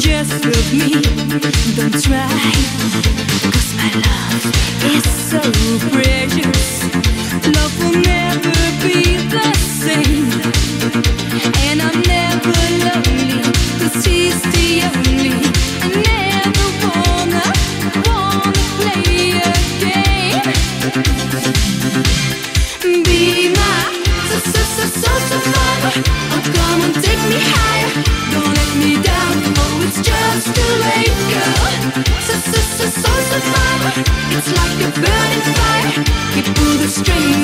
Just look me, don't try Cause my love is so precious. Love will never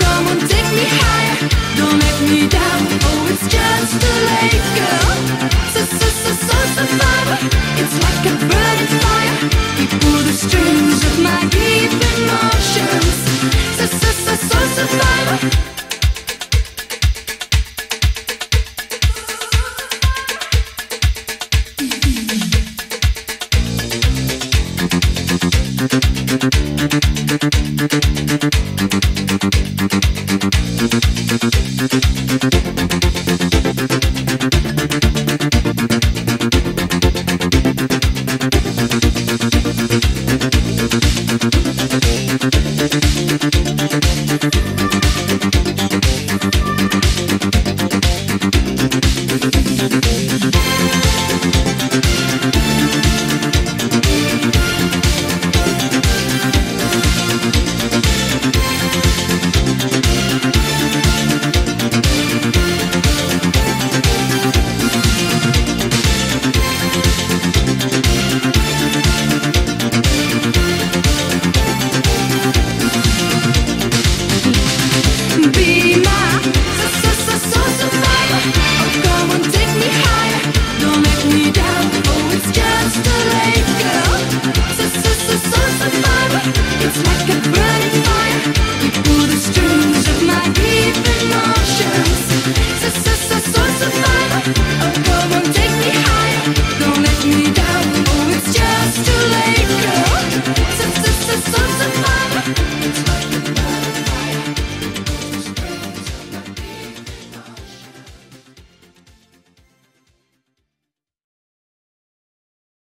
Come on, take me higher, don't let me down. Oh, it's just too late, girl. So, so, so, so, survivor. It's like a burning fire. We pull the strings of my deep emotions. So, so, so, so, survivor. thank you Thank you.